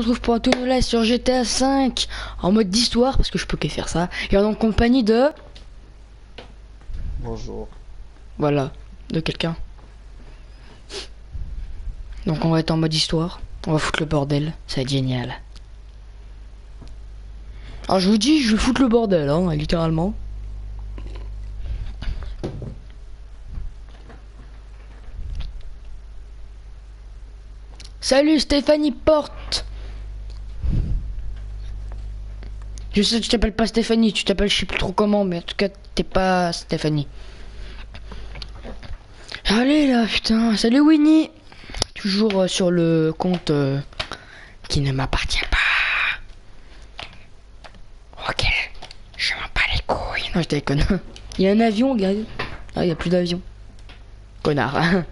On se retrouve pour un tour live sur GTA 5 en mode d'histoire parce que je peux que faire ça. Et en compagnie de. Bonjour. Voilà, de quelqu'un. Donc on va être en mode histoire. On va foutre le bordel. Ça va être génial. Alors je vous dis, je vais foutre le bordel, hein, littéralement. Salut Stéphanie Porte Je sais que tu t'appelles pas Stéphanie, tu t'appelles je sais plus trop comment, mais en tout cas t'es pas Stéphanie. Allez là, putain. Salut Winnie Toujours euh, sur le compte euh, qui ne m'appartient pas. Ok, je m'en bats les couilles. Non, je déconne. Il y a un avion, gars. Ah, il y a plus d'avion. Connard.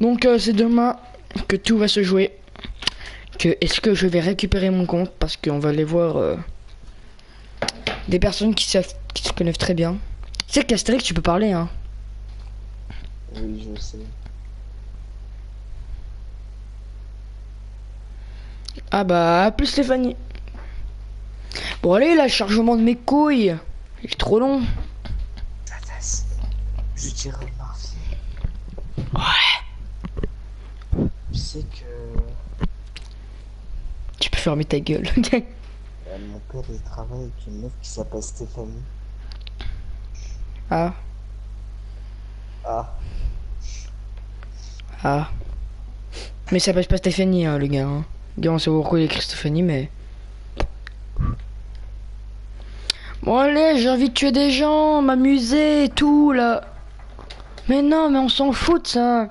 Donc euh, c'est demain que tout va se jouer. Que est-ce que je vais récupérer mon compte parce qu'on va aller voir euh, des personnes qui savent qui se connaissent très bien. Tu sais qu'Astérix tu peux parler hein. Oui, je sais. Ah bah plus Stéphanie. Bon allez là, chargement de mes couilles. Il est trop long. Je dirais merci. Ouais. Tu sais que Tu peux fermer ta gueule. euh, mon père il travaille avec une meuf qui s'appelle Stéphanie. ah, Ah, ah. Mais ça passe pas Stéphanie hein, le gars. Hein. Le gars on sait pourquoi il écrit Stéphanie mais. Bon allez, j'ai envie de tuer des gens, m'amuser et tout là. Mais non, mais on s'en fout de ça.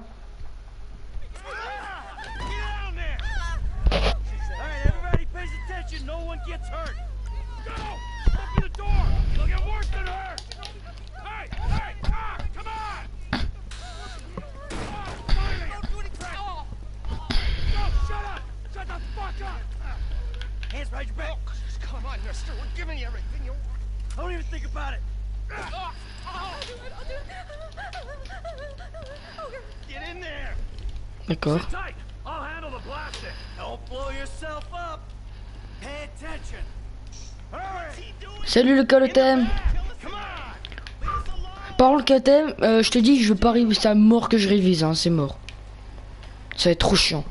Alright, everybody pays attention. No one gets hurt. Go! Open the door. They'll get worse than hurt. Hey, hey, ah, come on! Oh, finally, don't do any crap. Go, shut up! Shut the fuck up! Hands behind your back. Come on, mister. We're giving you everything you want. Don't even think about it. Get in there. D'accord. Sit tight. I'll handle the blasting. Don't blow yourself up. Pay attention. Hurry. Salut le calotem. Come on. Par contre, Katem, euh, je te dis, je réviser. C'est à mort que je révise, hein, c'est mort. Ça va être trop chiant.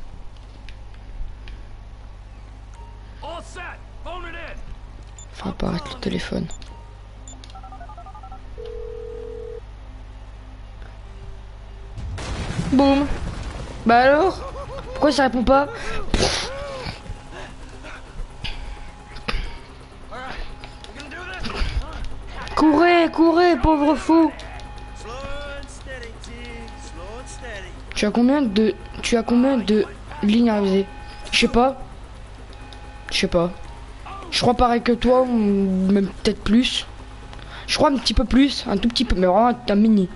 Apparaître le téléphone. Boum. Bah alors? Pourquoi ça répond pas? Courez, courez, pauvre fou. Tu as combien de... Tu as combien de lignes à Je sais pas. Je sais pas. Je crois pareil que toi, ou même peut-être plus. Je crois un petit peu plus, un tout petit peu, mais vraiment un mini. It.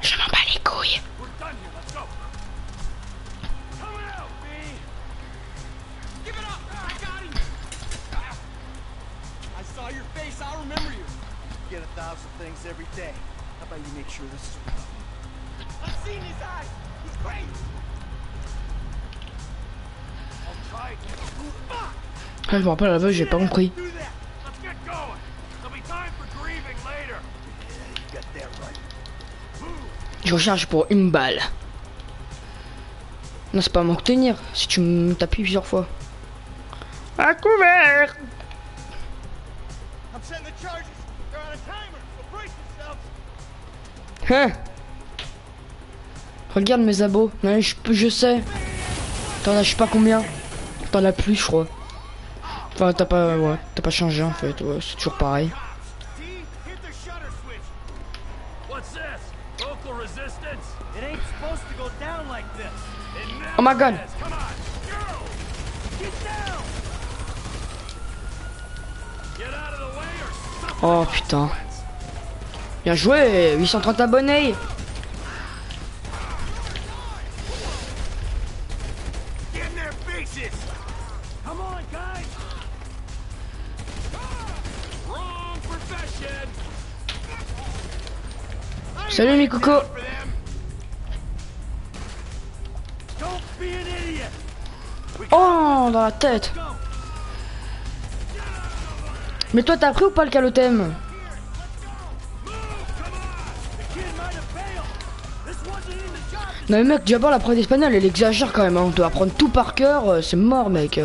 Je m'en bats les couilles. We're done here. Let's go. Coming out, B. Give it up. I got him. I saw your face. I'll remember you. You get a thousand things every day. How about you make sure this is Ah, je me rappelle à la j'ai pas compris. Je recharge pour une balle. Non, c'est pas mon tenir si tu me t'appuies plusieurs fois. À couvert. Hein? Regarde mes abos. Non, je, je sais. T'en as je sais pas combien. T'en as plus, je crois. Enfin, t'as pas, ouais, t'as pas changé en fait. C'est toujours pareil. Oh my God. Oh putain. Bien joué, 830 abonnés. Salut mes cocos. Oh, dans la tête. Mais toi, t'as pris ou pas le job. Non mais mec, d'abord la prof d'espagnol, elle exagère quand même. Hein. On doit apprendre tout par cœur, euh, c'est mort mec.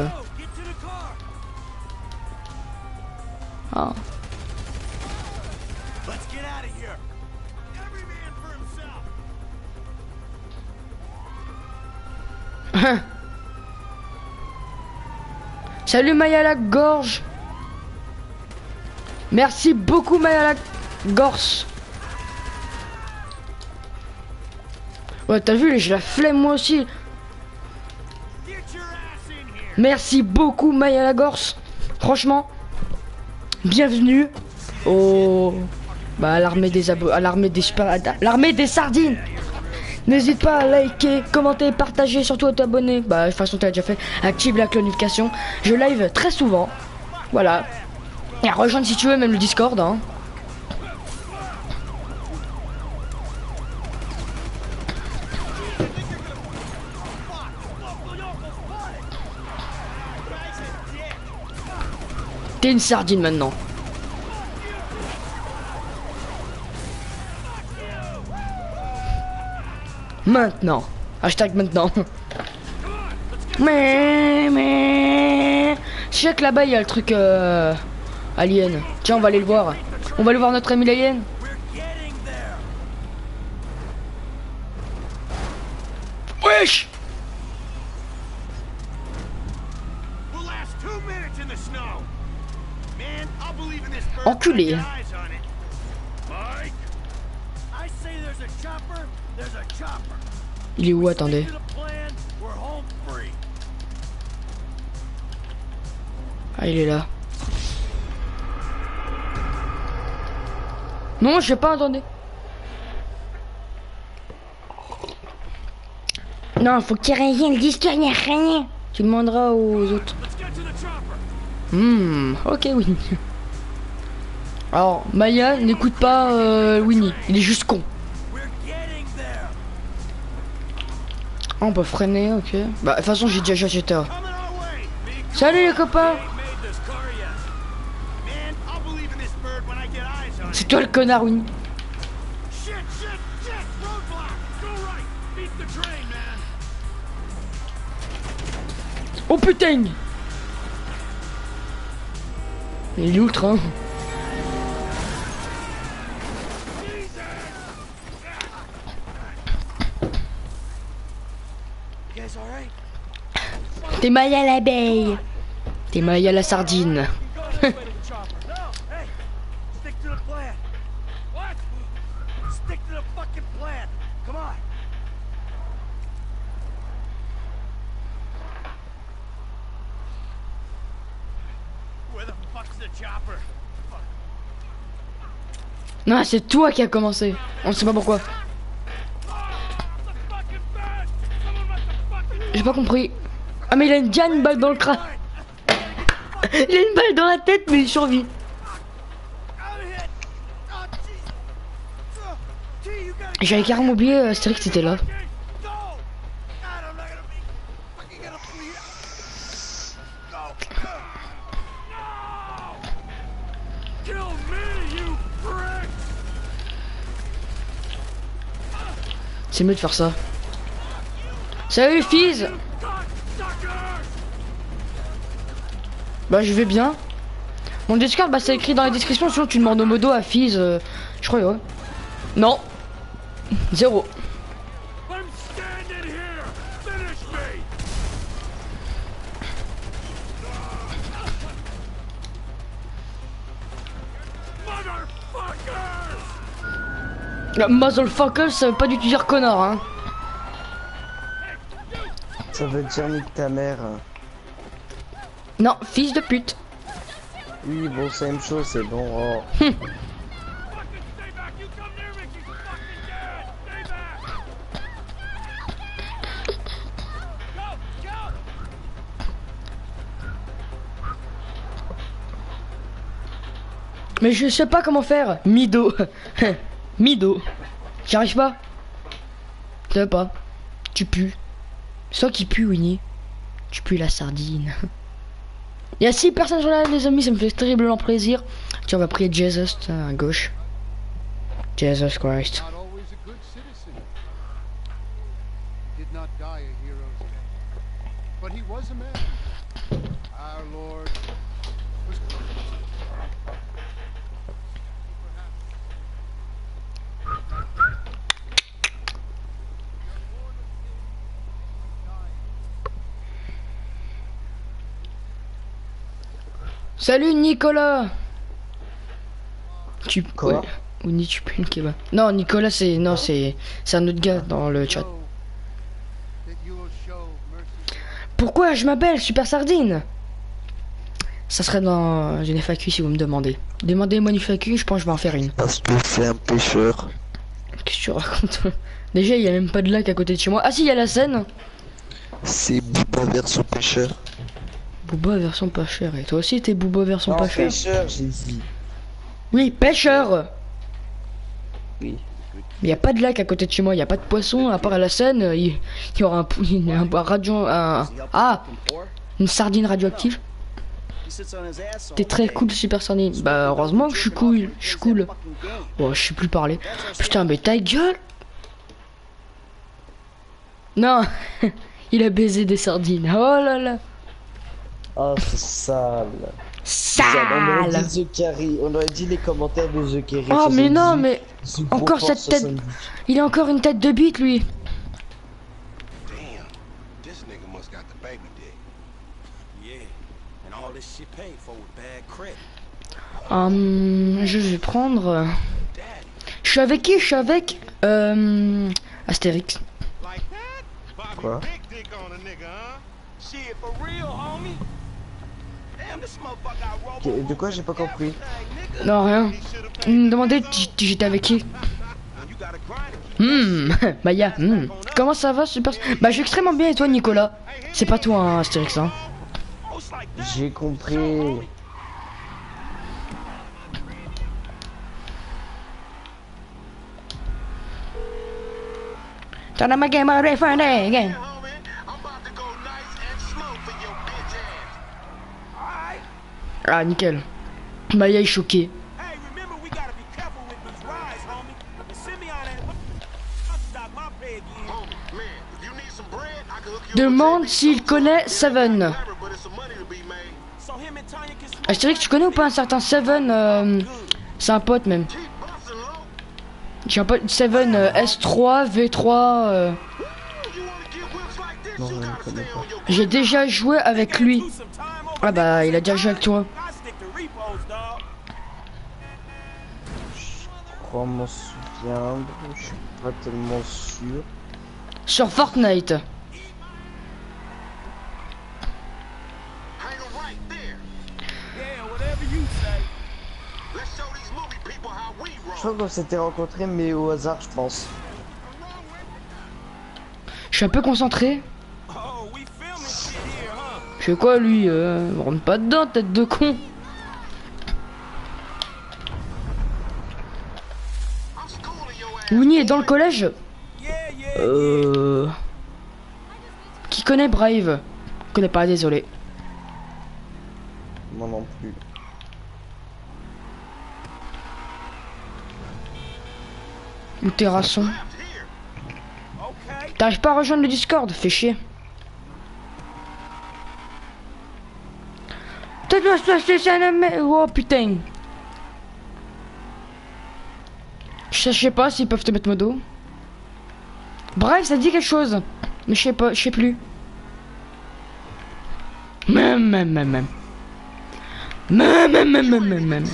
Salut Maya la gorge. Merci beaucoup Maya la gorge. Ouais, t'as vu, j'ai la flemme moi aussi. Merci beaucoup Maya la gorge. Franchement, bienvenue au bah à l'armée des abo à l'armée des l'armée des sardines. N'hésite pas à liker, commenter, partager, surtout à t'abonner. Bah de toute façon t'as déjà fait. Active la notification. Je live très souvent. Voilà. Et à rejoindre si tu veux même le Discord. Hein. T'es une sardine maintenant. Maintenant. Hashtag maintenant. Mais, mais... Je sais que là-bas il y a le truc euh, alien. Tiens, on va aller le voir. On va aller voir notre ami l'alien. Il est où Attendez. Ah, il est là. Non, je sais pas, attendez. Non, faut qu'il y ait rien, disque, il n'y a rien. Tu demanderas aux autres. Chopper. Hmm, ok, Winnie. Alors, Maya n'écoute pas euh, Winnie, il est juste con. Ah, on peut freiner, ok. Bah, de toute façon, j'ai déjà acheté. Big Salut les copains. C'est toi le connard, man! Oh putain Il est où train You guys alright? T'es Maya l'abeille. T'es Maya la sardine. Go this way to the chopper. No! Hey! Stick to the plan. What? Stick to the fucking plan. Come on. Where the fuck's the chopper? Fuck. Non, c'est toi qui a commencé. On sait pas pourquoi. J'ai pas compris. Ah mais il a une, déjà une balle dans le crâne. Il a une balle dans la tête mais il survit. J'avais carrément oublié euh, Astérix était là. C'est mieux de faire ça. Salut Fizz! Bah je vais bien. Mon Discord bah c'est écrit dans la description sinon tu demandes au modo à Fizz. euh, je crois ouais. Non. Zéro. Motherfuckers! Ah, Muzzlefucker ça veut pas du tout dire connard hein. Ça veut dire nique ta mère. Non, fils de pute. Oui, bon, c'est même chose, c'est bon. Oh. Mais je sais pas comment faire. Mido. Mido. J'y arrive pas. Ça va pas. Tu pues. Toi qui pue, Winnie. Tu pues la sardine. Il y a six personnes sur la live, les amis, ça me fait terriblement plaisir. Tiens, on va prier Jesus à gauche. Jesus Christ. Salut Nicolas Tu Quoi ouais. Winnie, tu kebab. Non, Nicolas, c'est. Non, c'est. C'est un autre gars dans le chat. Pourquoi je m'appelle Super Sardine? Ça serait dans une FAQ si vous me demandez. Demandez-moi une FAQ, je pense que je vais en faire une. Parce que c'est un pêcheur. Qu'est-ce que tu racontes? Déjà, il y a même pas de lac à côté de chez moi. Ah si, il y a la Seine C'est Booba version pêcheur. Booba version pas chère. Et toi aussi, t'es Booba version Non, pas chère pêcheur, j'ai dit. Oui, pêcheur Oui. Il y a pas de lac à côté de chez moi, il y a pas de poisson, à part à la Seine, il il y aura un, il y a un, radio, un- ah, une sardine radioactive. T'es très cool, super sardine. Bah, heureusement que je suis cool, je suis cool. Oh, je sais plus parler. Putain, mais ta gueule Non Il a baisé des sardines. Oh là là Oh, c'est sale. On aurait Sale dit The Carry. On aurait dit les commentaires de The Carry. Oh mais non, mais 78, encore cette tête. 70. il a encore une tête de bite, lui. Damn, this nigga must got the baby dick. Yeah, and all this shit paid for with bad credit. Hum, je vais prendre... euh, Je suis avec qui? Je suis avec... Euh... Astérix. Quoi? De quoi j'ai pas compris Non, rien. Il me demandait j'étais avec qui? Hum, Maya, hum. Comment ça va, super? Bah, je vais extrêmement bien et toi, Nicolas? C'est pas toi, hein, Astérix, hein. J'ai compris. As ma game already for can hook you up with Demande s'il connaît Seven. Astérix, tu connais ou pas un certain Seven euh, C'est un pote, même. J'ai un pote Seven euh, S3, V3... euh, J'ai déjà joué avec lui. Ah bah, il a déjà joué avec toi. Je crois m'en souviens. Je suis pas tellement sûr. Sur Fortnite. Je crois qu'on s'était rencontrés, mais au hasard, je pense. Je suis un peu concentré. Fais quoi, lui euh, Rentre pas dedans, tête de con. Winnie est dans le collège? Euh... Qui connaît Brave? Connais pas, désolé. Moi non plus. Ou terrasson. T'arrives pas à rejoindre le Discord? Fais chier. Mais... Oh putain. Je sais pas s'ils peuvent te mettre modo. Bref, ça dit quelque chose. Mais je sais pas, je sais plus. Même, même, même, même. Même, même, même, même, même.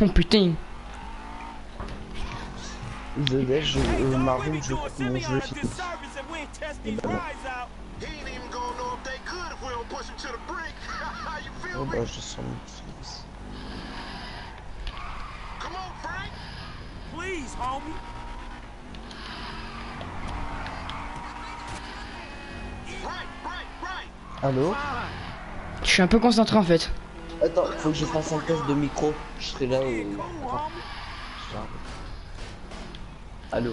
Oh putain. The je, euh, ain't test these non. rides out. He ain't even gonna know if they good if we don't push him to the brink. you feel me? je sens mon fils. Come on, Frank. Please, homie. Right, right, right. Allô? Je suis un peu concentré en fait. Attends, faut que je fasse un test de micro. Je serai là où. Attends. J'arrive. Allô?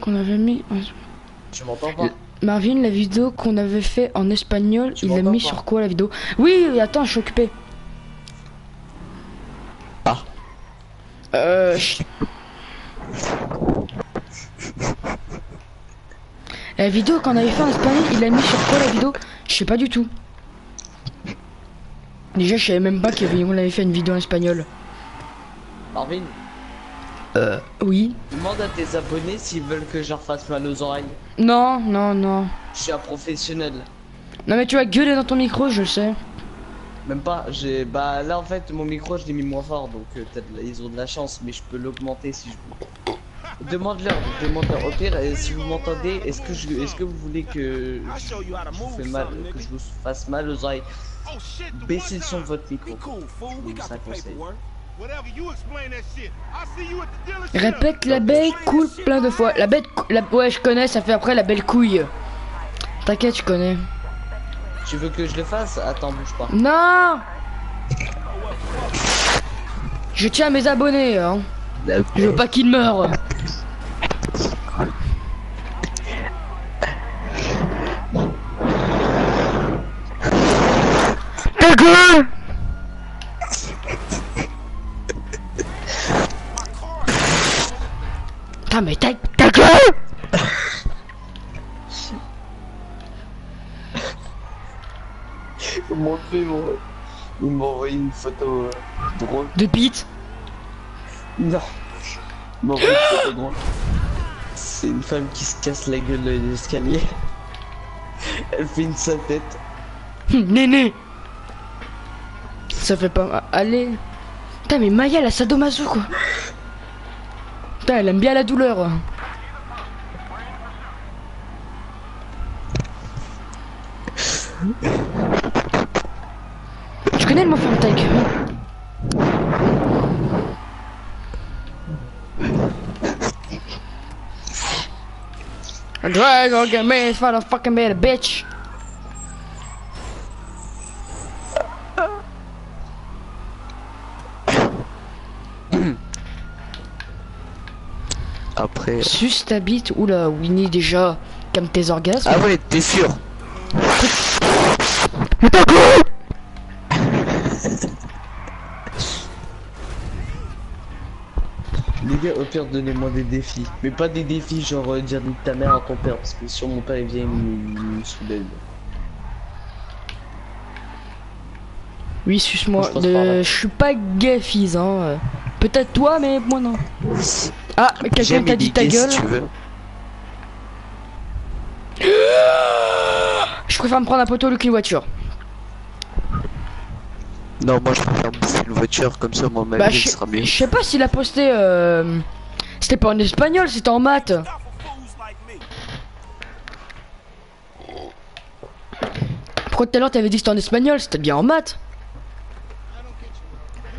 Qu'on avait mis. Tu m'entends pas Marvin, la vidéo qu'on avait fait en espagnol, Tu il l'a mis pas sur quoi la vidéo? Oui, attends, je suis occupé. Ah. Euh. je- La vidéo qu'on avait fait en espagnol, il l'a mis sur quoi la vidéo? Je sais pas du tout. Déjà, je savais même pas qu'il y avait- on avait fait une vidéo en espagnol. Marvin, Euh. Oui. demande à tes abonnés s'ils veulent que je leur fasse mal aux oreilles. Non, non, non. Je suis un professionnel. Non, mais tu vas gueuler dans ton micro, je sais. Même pas, j'ai. Bah là en fait, mon micro je l'ai mis moins fort donc euh, de ils ont de la chance, mais je peux l'augmenter si je veux. Demande-leur, demande-leur. Au pire, euh, si vous m'entendez, est-ce que je, est-ce que vous voulez que je vous fais mal, que je vous fasse mal aux oreilles? Baissez le son de votre micro. Ça conseille. Répète la belle coule plein de fois. La bête, la... ouais, je connais. Ça fait après la belle couille. T'inquiète, je connais. Tu veux que je le fasse? Attends, bouge pas. Non. Je tiens à mes abonnés. Hein. Je veux pas qu'ils meurent. Ta gueule Putain mais ta, ta gueule m'ont fait, envoyé une photo euh, drôle. De bite Non. Envoyé une photo drôle. C'est une femme qui se casse la gueule de l'escalier. Elle fait une sale tête. Hum, Néné Ça fait pas... Allez Putain mais Maya la sadomaso quoi Putain elle aime bien la douleur. Tu connais le mot ferme ta gueule Drag or get me, fucking be a bitch Après. Suce ta bite, oula, Winnie déjà, calme tes orgasmes. Ah ouais, t'es sûr Les gars, au pire, donnez-moi des défis. Mais pas des défis genre euh, dire ta mère à ton père, parce que si mon père il vient, soulève. Oui, suce-moi. Je là. Je suis pas gay, fils, hein. euh. Peut-être toi, mais moi non. Ah, mais quelqu'un t'a dit ta gueule. veux. Je préfère me prendre un poteau qu'une voiture. Non, moi je préfère bouffer une voiture, comme ça, moi, ma Bah, vie je sera mieux. je sais pas s'il a posté. Euh... C'était pas en espagnol, c'était en maths. Pourquoi tout à l'heure t'avais dit que c'était en espagnol C'était bien en maths? I don't get you.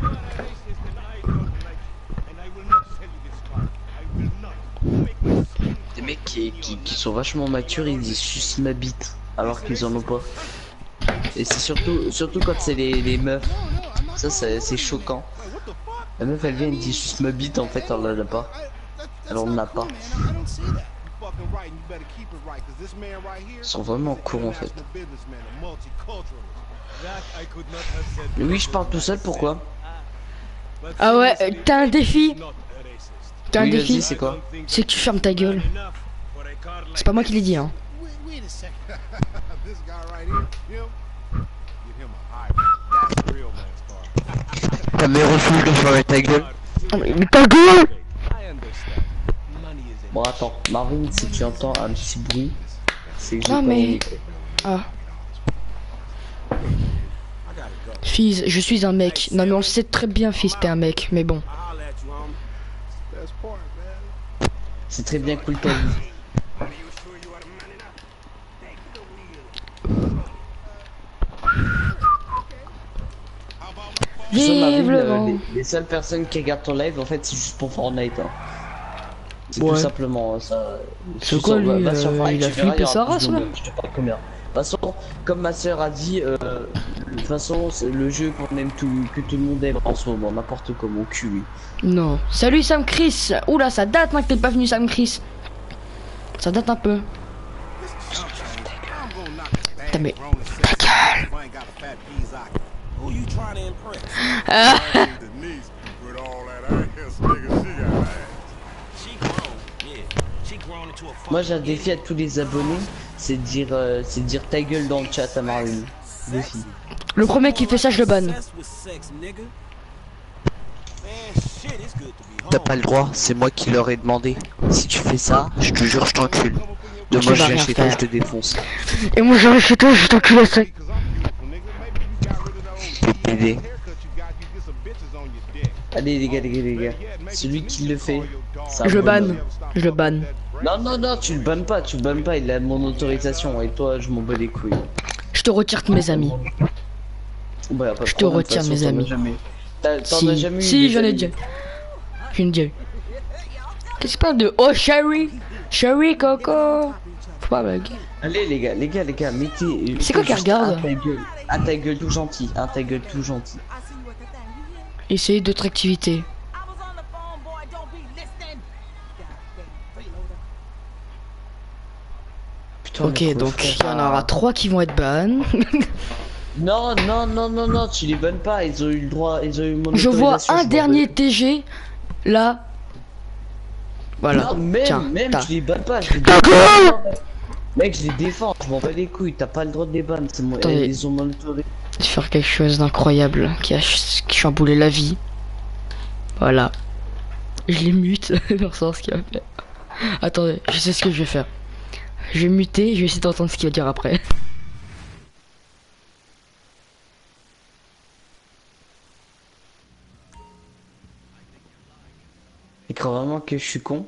The United States has denied your election, and I will not sell you this car. I will not. You make my skin Des mecs qui, qui, qui sont vachement matures, ils disent suce ma bite, alors qu'ils en ont pas. Et c'est surtout, surtout quand c'est les, les meufs. Ça, c'est choquant. La meuf, elle vient, elle dit suce ma bite, en fait, elle en a pas. Elle en a pas. Ils sont vraiment cons, en fait. oui, je parle tout seul, pourquoi? Ah ouais, t'as un défi. T'as un défi. c'est quoi C'est que tu fermes ta gueule. C'est pas moi qui l'ai dit, hein. Ta mère refuse de fermer ta gueule. Mais ta gueule Bon, attends, Marvin, si tu entends un petit bruit, c'est que j'ai Ah, pas mais-. Ah, fils, je suis un mec. Non mais on le sait très bien, fils, t'es un mec. Mais bon. I'll holler at you, homie. Best part, man. C'est très bien cool ta vie. Are you sure you are the man enough? Take the wheel. Tu sais, Marvin, Vive le euh, vent. les, les seules personnes qui regardent ton live, en fait, c'est juste pour Fortnite. Hein. C'est Ouais. tout simplement ça. C'est quoi, va- va euh, il a flippé il y aura sa plus race, de là Je te parle combien façon, comme ma soeur a dit, euh, de toute façon, c'est le jeu qu'on aime tout, que tout le monde aime en ce moment, n'importe comment, cul. oui. Non. Salut Sam Chris. Oula, ça date moi que t'es pas venu Sam Chris. Ça date un peu. Putain, mais... Ta gueule Who you trying to impress? Ah, Moi j'ai un défi à tous les abonnés, c'est de dire, euh, c'est dire ta gueule dans le chat à Marine. Défi. le premier qui fait ça, je le banne. Obsessed with sex, nigga. Man, shit, it's good to be T'as home. pas le droit, c'est moi qui leur ai demandé. Si tu fais ça, je te jure, je t'encule. De Tu moi, vas je viens chez toi, je te défonce. Et moi j'arrive chez toi, je t'encule à sec. Allez les gars, les gars, les gars. Celui qui le fait, Je le banne. Je le banne. Non, non, non, tu le bannes pas, tu le bannes pas, il a mon autorisation et toi, je m'en bats les couilles. Je te retire mes amis. Bah, Je te retire, mes façon, t'en as amis. jamais- as Si, jamais si j'en ai déjà. J'en ai déjà. Qu'est-ce que parle de Oh chérie Chérie Coco Faut pas blaguer. Allez les gars, les gars, les gars, mettez. C'est quoi qui regarde Un ta gueule, un ta gueule tout gentil, un ta gueule tout gentil. Essayez d'autres activités. Putain, Ok, donc il y en aura trois qui vont être ban. Non, non, non, non, non, tu les bannes pas, ils ont eu le droit, ils ont eu mon Je vois un je dernier. TG là. Voilà. Non, même, Tiens, même, je les banne pas, je les Mec, je les défends, je m'en bats les couilles, t'as pas le droit de les ban, c'est mon... Attendez. ils ont mon autorisation. de faire quelque chose d'incroyable qui a ch- qui chamboulé la vie. Voilà. Je les mute pour savoir ce qu'il va faire. Attendez, je sais ce que je vais faire. Je vais muter, je vais essayer d'entendre ce qu'il va dire après. Il croit vraiment que je suis con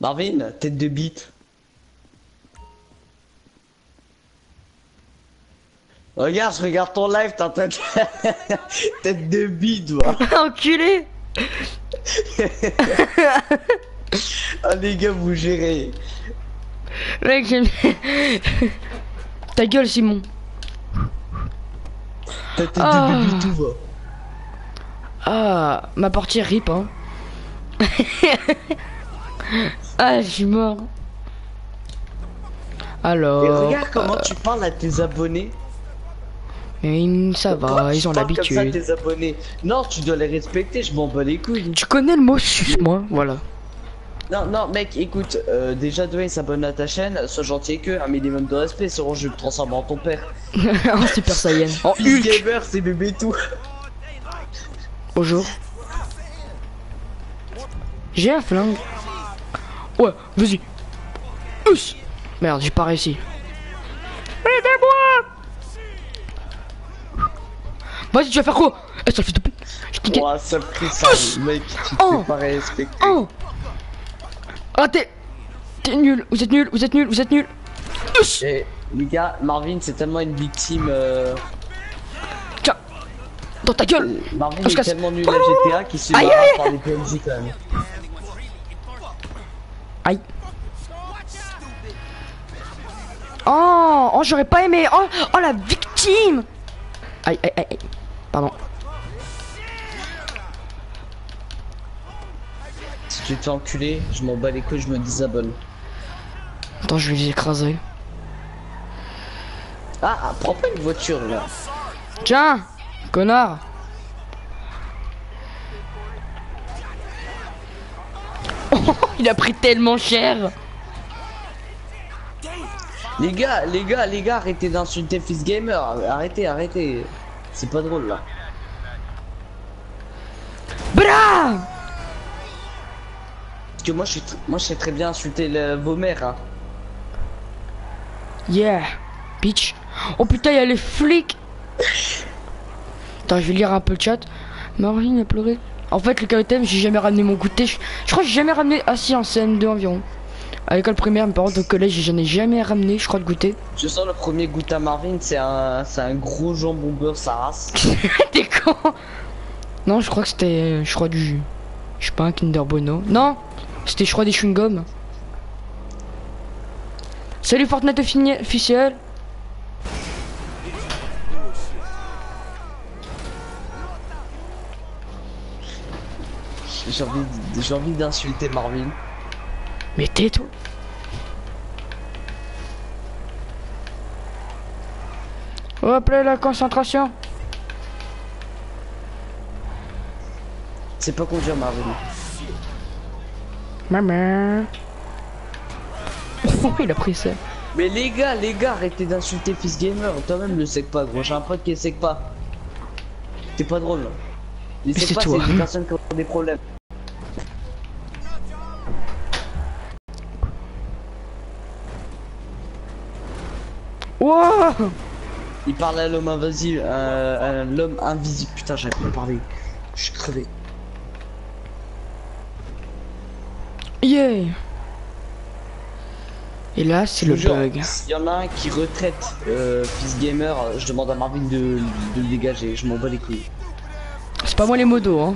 Marvin, tête de bite. Regarde, je regarde ton live, train de... tête de bite, toi. Enculé Ah les gars, vous gérez. Mec, j'aime. Ta gueule, Simon. Ta tête Ah. de bébé, tout va. Ah, ma portière rip, hein. ah, je suis mort. Et Alors. regarde comment euh, tu parles à tes abonnés. Ça va, tu ils ont l'habitude. tes abonnés. Non, tu dois les respecter, je m'en bats les couilles. Tu connais le mot suce-moi, voilà. Non, non, mec, écoute, euh, déjà Dwayne s'abonne à ta chaîne, sois gentil avec eux, un minimum de respect, sinon je vais me transformer en ton père. en Super Saiyan. En Hulk. gamer, c'est bébé tout. Bonjour. J'ai un flingue. Ouais, vas-y. Merde, j'ai pas réussi. Vas-y, tu vas faire quoi? Eh, ça le fait de pute. Je Ouah, ça pris ça, mec, tu te Oh. fais pas respecter. Oh Raté. T'es nul, vous êtes nul, vous êtes nul, vous êtes nul. Et, les gars, Marvin, c'est tellement une victime. Euh... Tiens. Dans ta gueule. Marvin On se est tellement nul à GTA qu'il se barre par les PNJ quand même. Aïe. Oh Oh, j'aurais pas aimé. Oh, oh la victime. Aïe, aïe, aïe, aïe. Pardon. Si tu te fais enculer, je m'en bats les couilles, je me désabonne. Attends, je vais les écraser. Ah, prends pas une voiture là. Tiens Connard il a pris tellement cher Les gars, les gars, les gars, arrêtez d'insulter Fils Gamer. Arrêtez, arrêtez. C'est pas drôle là. Bra Parce que moi je, suis moi, je sais très bien insulter le- vos mères. Hein. Yeah Bitch Oh putain, il y a les flics Attends, je vais lire un peu le chat. Marvin a pleuré. En fait, le KTM, j'ai jamais ramené mon goûter. Je, je crois que j'ai jamais ramené. Ah si, en CM2 environ. À l'école primaire, mes parents au collège, j'en ai jamais ramené, je crois, de goûter. Je sens le premier goût à Marvin, c'est un, c'est un gros jambon beurre sa race. T'es con Non, je crois que c'était. Je crois du jus. Je suis pas un Kinder Bueno. Non C'était, je crois, des chewing-gums. Salut Fortnite offi- officiel J'ai envie, d- j'ai envie d'insulter Marvin. Mais tais-toi Hop là, la concentration C'est pas conduire Marvin. Maman Oh, il a pris ça. Mais les gars, les gars, arrêtez d'insulter Fils Gamer. Toi-même le sec pas, gros. J'ai un pote qui est sec pas. T'es pas drôle. Les Mais sec c'est pas, toi. c'est des personnes qui ont des problèmes. Wow Il parle à l'homme invisible, euh, à l'homme invisible. Putain, j'arrive pas à parler. Je suis crevé. Yeah Et là, c'est le bug. S'il y en a un qui retraite euh, Fils Gamer, je demande à Marvin de, de le dégager. Je m'en bats les couilles. C'est pas moi les modos, hein.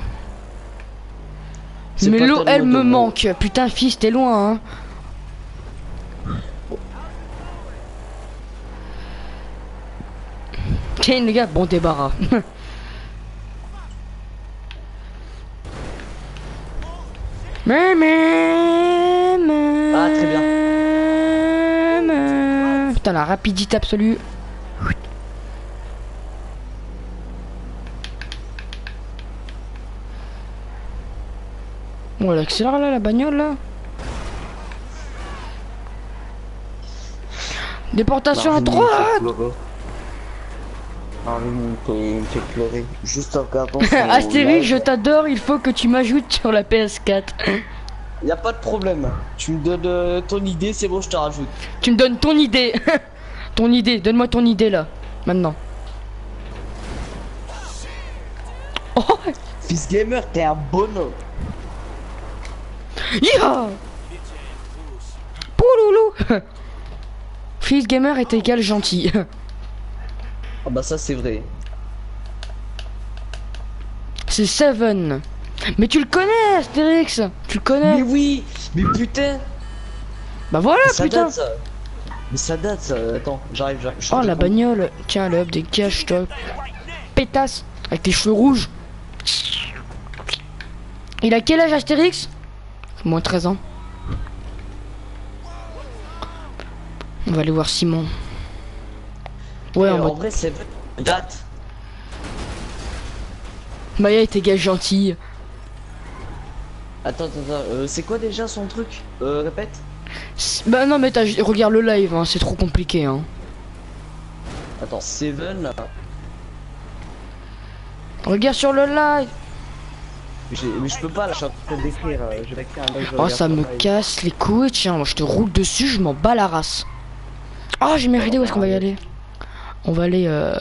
Mais l'eau, elle me manque. Putain, fils, t'es loin, hein. Tiens, les gars, bon débarras. Mais, mais, mais, Ah, très bien. mais. Putain, la rapidité absolue. Bon, elle accélère là, la bagnole là. Déportation à droite pleurer. Marvin, il me fait pleurer. Juste en regardant Astérix, je t'adore, il faut que tu m'ajoutes sur la PS4. Y a pas de problème. Tu me donnes euh, ton idée, c'est bon, je te rajoute. tu me donnes ton idée. ton idée, donne-moi ton idée là. Maintenant. Oh, Fils Gamer, t'es un bonhomme. ya Pouloulou Fils gamer est égal gentil. Ah bah ça c'est vrai. C'est Seven. Mais tu le connais, Astérix? Tu le connais? Mais oui, mais putain, Bah voilà, ça putain date ça. Mais ça date ça. Attends, j'arrive, j'arrive. Oh la bagnole Tiens, le hop, dégage-toi. Pétasse Avec tes cheveux rouges. Il a quel âge Astérix? Moins 13 ans. On va aller voir Simon. Ouais, en en mode... vrai c'est date. Maya est égal gentil. Attends, attends, attends. euh, c'est quoi déjà son truc Euh, répète. Bah non mais t'as... regarde le live, hein, c'est trop compliqué. Hein. Attends, Seven. Regarde sur le live Mais je peux pas là, je suis en train d'écrire. euh, Je vais un Oh ça me casse les couilles, tiens, moi je te roule dessus, je m'en bats la race. Oh j'ai mérité où est-ce qu'on va y aller? On va aller euh...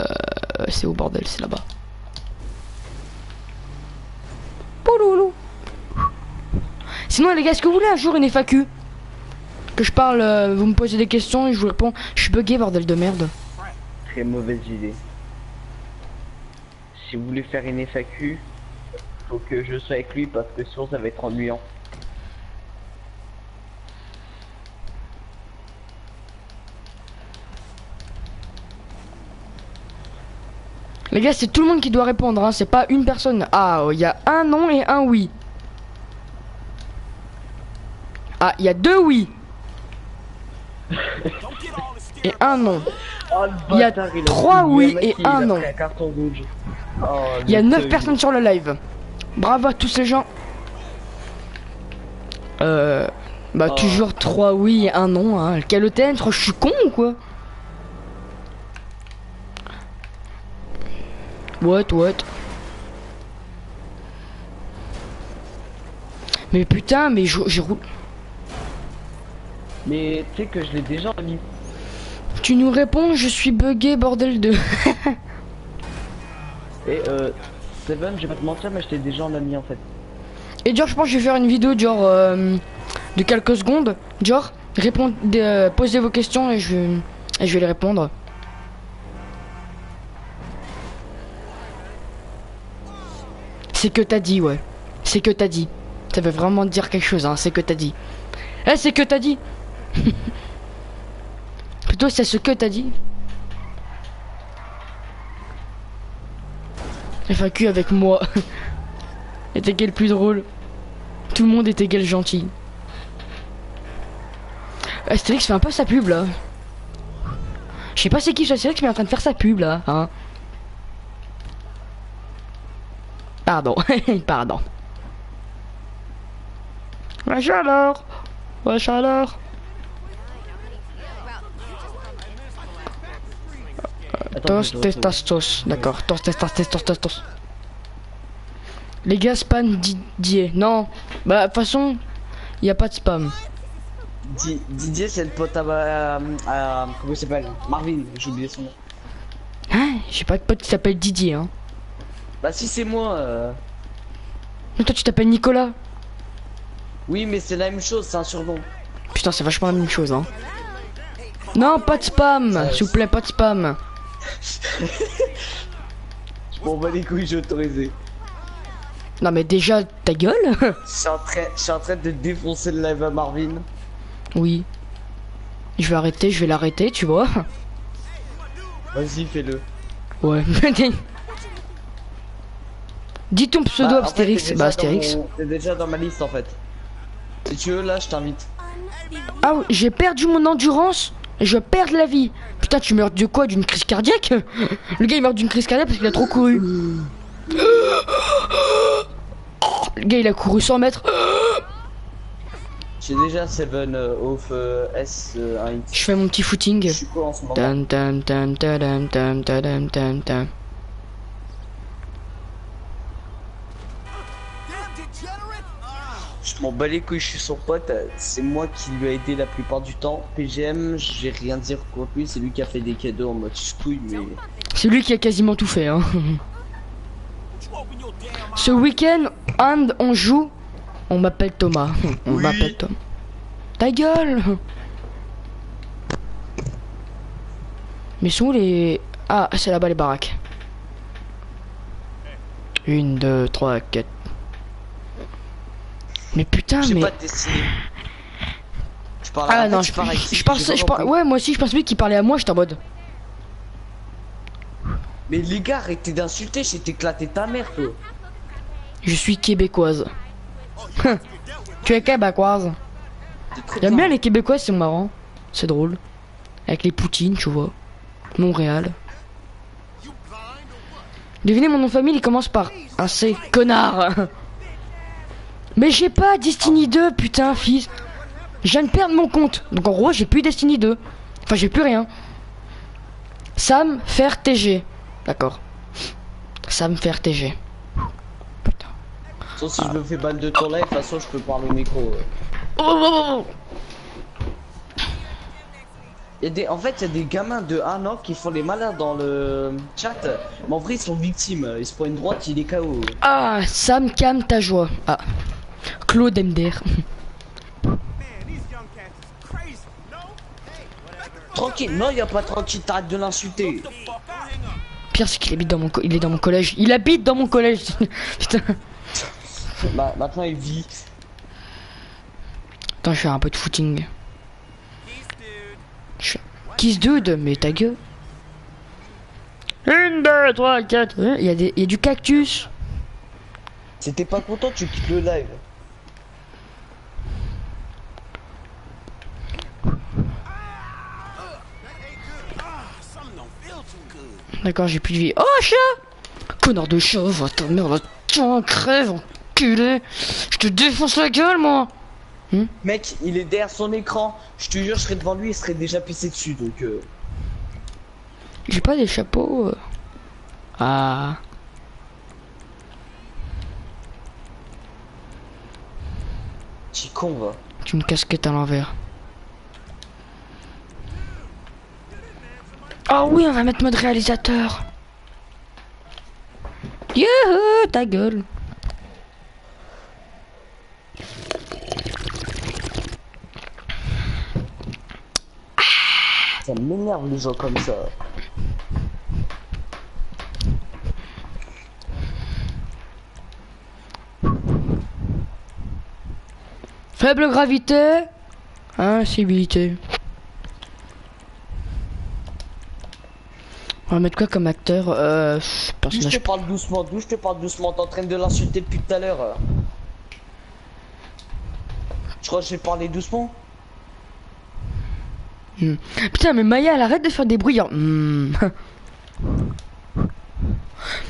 C'est au bordel, c'est là-bas. Sinon les gars, est-ce que vous voulez un jour une FAQ Que je parle, euh, vous me posez des questions et je vous réponds. Je suis bugué bordel de merde. Très mauvaise idée. Si vous voulez faire une FAQ, faut que je sois avec lui parce que sinon ça va être ennuyant. Les gars, c'est tout le monde qui doit répondre, hein, c'est pas une personne. Ah, il y a un non et un oui. Ah, il y a deux oui. Et un non. Oh, Il y a trois oui et un non. Oh, Il y a le 9 teubé. personnes sur le live. Bravo à tous ces gens. Euh. Bah, Oh. toujours 3 oui et un non. Hein. Quel hôtel Je suis con ou quoi? What, what? Mais putain, mais je- j'ai roulé. Mais tu sais que je l'ai déjà mis. Tu nous réponds, je suis bugué, bordel de. Et euh, Seven, je vais pas te mentir, mais je t'ai déjà en ami en fait. Et genre, je pense que je vais faire une vidéo, genre, euh, de quelques secondes. Genre, répondre, euh, posez vos questions et je, et je vais les répondre. C'est que t'as dit, ouais. C'est que t'as dit. Ça veut vraiment dire quelque chose, hein, c'est que t'as dit. Eh, c'est que t'as dit Plutôt, c'est ce que t'as dit. FAQ avec moi. était quel plus drôle Tout le monde était quel gentil. Astérix fait un peu sa pub là. Je sais pas c'est qui Astérix mais est en train de faire sa pub là. Hein. Pardon, pardon. Wesh alors Wesh alors Attends, Tos retourne. testastos, d'accord. Tos testas testos testos. Les gars spam Didier. Non, bah de toute façon, il y a pas de spam. Di- Didier, c'est le pote à, à- Comment il s'appelle? Marvin, j'ai oublié son nom. Hein? J'ai pas de pote qui s'appelle Didier, hein. Bah, si c'est moi. euh, Mais toi tu t'appelles Nicolas. Oui, mais c'est la même chose, c'est un surnom. Putain, c'est vachement la même chose, hein. Non, pas de spam, s'il vous plaît, pas de spam. Bon, bah, les couilles, j'ai autorisé. Non mais déjà, ta gueule Je suis en train, je suis en train de défoncer le live à Marvin. Oui. Je vais arrêter, je vais l'arrêter, tu vois. Vas-y, fais-le. Ouais. Dis ton pseudo Bah, en fait, Astérix. bah Astérix. mon- T'es déjà dans ma liste en fait. Si tu veux, là, je t'invite. Ah, oui, j'ai perdu mon endurance. et Je perds la vie. Putain, tu meurs de quoi? D'une crise cardiaque? Le gars il meurt d'une crise cardiaque parce qu'il a trop couru. Le gars il a couru 100 mètres. J'ai déjà 7 euh, off euh, S euh, 1X. Je fais mon petit footing. Je suis quoi en ce moment? Je m'en bats les couilles, je suis son pote. C'est moi qui lui a aidé la plupart du temps. PGM, j'ai rien dire contre lui. C'est lui qui a fait des cadeaux en mode couille, mais. C'est lui qui a quasiment tout fait. Hein. Ce week-end, and on joue. On m'appelle Thomas. On Oui. m'appelle Thomas. Ta gueule Mais sont où les... Ah, c'est là-bas les baraques. Une, deux, trois, quatre. Mais putain, mais... pas de destinée. Je parle Ah non, je parle je, pense, je compris. ouais, moi aussi, je pense lui qui parlait à moi, j'étais en mode. Mais les gars, arrêtez d'insulter, j'ai éclaté ta mère, toi. Je suis québécoise. tu es québécoise. J'aime bien les québécois, c'est marrant. C'est drôle. Avec les poutines, tu vois. Montréal. Devinez mon nom de famille, il commence par un C. Connard Mais j'ai pas Destiny 2, putain, fils. Je viens de perdre mon compte. Donc en gros, j'ai plus Destiny 2. Enfin, j'ai plus rien. Sam faire TG. D'accord. Sam faire TG. Putain. Sauf si je me fais ban de ton live, de toute façon, je peux parler au micro. Oh, oh, oh, oh. Y a des, en fait, il y a des gamins de 1 an qui font les malins dans le chat. Mais en vrai, ils sont victimes. Ils se prennent une droite, il est KO. Ah, Sam calme ta joie. Ah. Claude MDR. Tranquille, non, y a pas tranquille, t'arrêtes de l'insulter. Pire, c'est qu'il habite dans mon, il est dans mon collège. Il habite dans mon collège. Putain. Bah, maintenant, il vit. Attends, je fais un peu de footing. Je Kiss dude, mais ta gueule. Une, deux, trois, quatre. Il y, a des- il y a du cactus. Si t'es pas content, tu quittes le live. Something don't feel too good. D'accord, j'ai plus de vie. Oh, chat Connard de chat, va ta mère, va tiens, crève, enculé. Je te défonce la gueule, moi. Mec, il est derrière son écran. Je te jure, je serais devant lui, il serait déjà pissé dessus. Donc, euh... J'ai pas des chapeaux. euh. Ah. t'y con, va. Tu me casquettes à l'envers. Oh oui, on va mettre mode réalisateur. Youhou, ta gueule. Ça m'énerve les gens comme ça. Faible gravité. Incivilité. On va mettre quoi comme acteur euh, je te parle doucement, d'où je te parle doucement, t'es en train de l'insulter depuis tout à l'heure. Je crois que j'ai parlé doucement. Putain, mais Maya, elle arrête de faire des bruits. genre, hmm.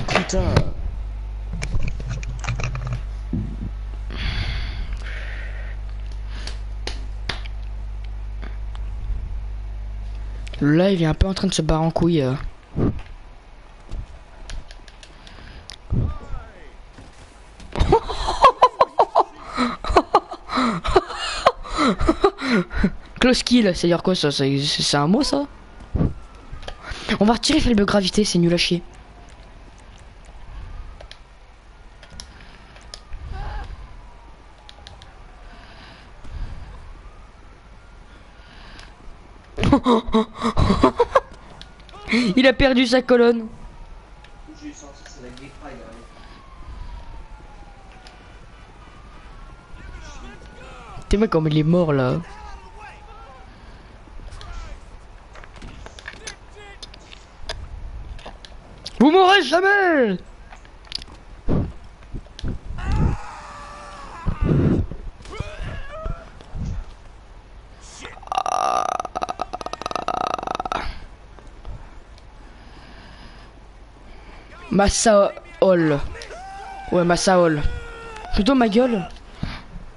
Putain. Le live est un peu en train de se barrer en couille. euh. Close kill, c'est-à-dire quoi ça C'est un mot ça? On va retirer faible gravité, c'est nul à chier. Il a perdu sa colonne. T'es mec comme il est mort là. Vous mourrez jamais Massa Hall. Ouais, Massa Hall. Plutôt ma gueule.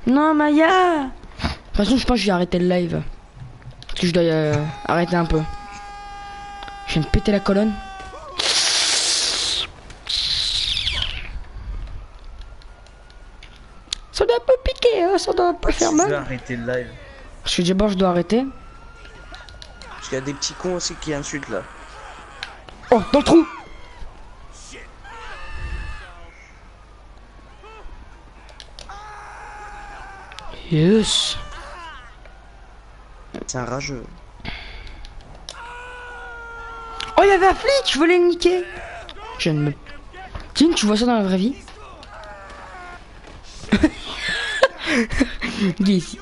Non, Maya De toute façon, je pense que je vais arrêter le live. Parce que je dois euh, arrêter un peu. Je viens de péter la colonne. Ça doit pas piquer, hein, ça doit pas faire Je vais mal. arrêter le live. Parce que d'abord, je dois arrêter. Parce qu'il y a des petits cons aussi qui insultent là. Oh, dans le trou Yes C'est un rageux. Oh, il y avait un flic, je voulais le niquer Je de me... Tiens, tu vois ça dans la vraie vie? Il est ici.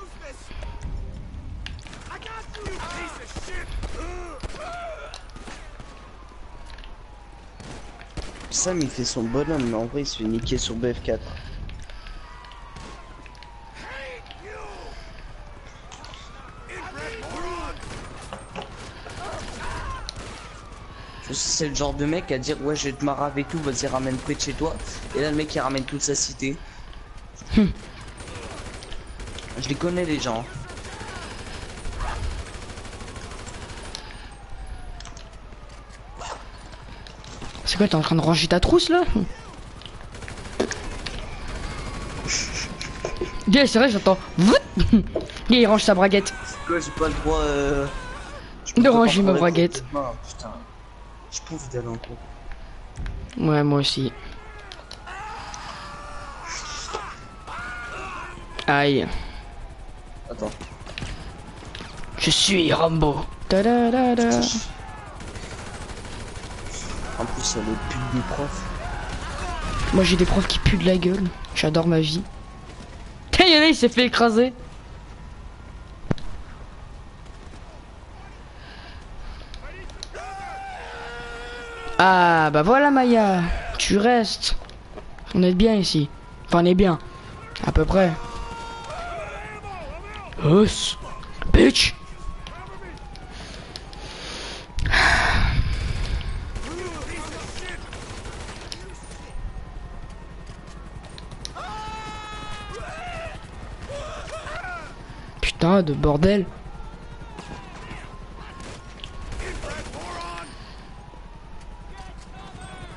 Sam il fait son bonhomme, mais en vrai il se fait niquer sur BF4. C'est le genre de mec à dire ouais je vais te marrer et tout, vas-y ramène près de chez toi. Et là le mec il ramène toute sa cité. je les connais les gens. C'est quoi, t'es en train de ranger ta trousse là? Yeah, c'est vrai, j'entends. Et il range sa braguette. Quoi j'ai pas le droit euh... De ranger ma braguette. Putain. Je pouffe d'aller en cours. Ouais, moi aussi. Aïe. Attends. Je suis Rambo. Ta-da-da-da. En plus il y a le pute des profs. Moi j'ai des profs qui puent de la gueule. J'adore ma vie. A, il s'est fait écraser. Ah bah voilà Maya, tu restes. On est bien ici. Enfin on est bien. À peu près. Us. Bitch. Putain de bordel.